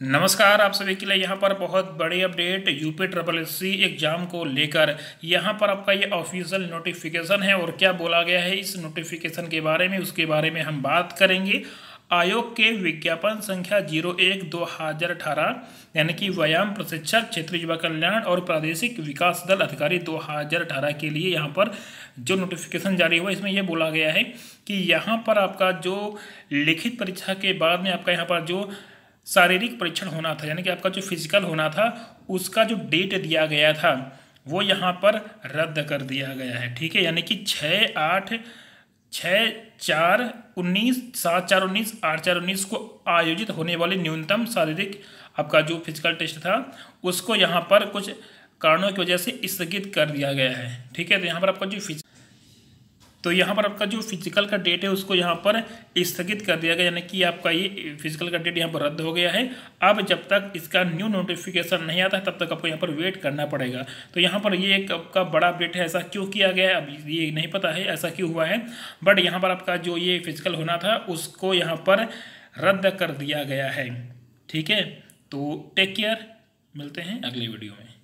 नमस्कार, आप सभी के लिए यहाँ पर बहुत बड़ी update UP triple C exam को लेकर। यहाँ पर आपका ये ऑफिशियल नोटिफिकेशन है और क्या बोला गया है, इस नोटिफिकेशन के बारे में, उसके बारे में हम बात करेंगे। आयोग के विज्ञापन संख्या ज़ीरो एक दो हज़ार अठारह, यानी कि व्यायाम प्रशिक्षक क्षेत्रीय युवा कल्याण और प्रादेशिक विकास दल अधिकारी दो हज़ार अठारह के लिए यहाँ पर जो नोटिफिकेशन जारी हुआ, इसमें यह बोला गया है कि यहाँ पर आपका जो लिखित परीक्षा के बाद में आपका यहाँ पर जो शारीरिक परीक्षण होना था, यानी कि आपका जो फ़िज़िकल होना था, उसका जो डेट दिया गया था, वो यहाँ पर रद्द कर दिया गया है, ठीक है? यानी कि छः आठ छः चार उन्नीस, सात चार उन्नीस, आठ चार उन्नीस को आयोजित होने वाले न्यूनतम शारीरिक आपका जो फ़िज़िकल टेस्ट था, उसको यहाँ पर कुछ कारणों की वजह से स्थगित कर दिया गया है, ठीक है? तो यहाँ पर आपका जो फिज तो यहाँ पर आपका जो फ़िज़िकल का डेट है, उसको यहाँ पर स्थगित कर दिया गया, यानी कि आपका ये फ़िज़िकल का डेट यहाँ पर रद्द हो गया है। अब जब तक इसका न्यू नोटिफिकेशन नहीं आता है, तब तक आपको यहाँ पर वेट करना पड़ेगा। तो यहाँ पर ये एक आपका बड़ा अपडेट है, ऐसा क्यों किया गया है? अब ये नहीं पता है, ऐसा क्यों हुआ है? बट यहाँ पर आपका जो ये फ़िज़िकल होना था, उसको यहाँ पर रद्द कर दिया गया है। ठीक है? तो टेक केयर मिलते हैं अगले वीडियो में।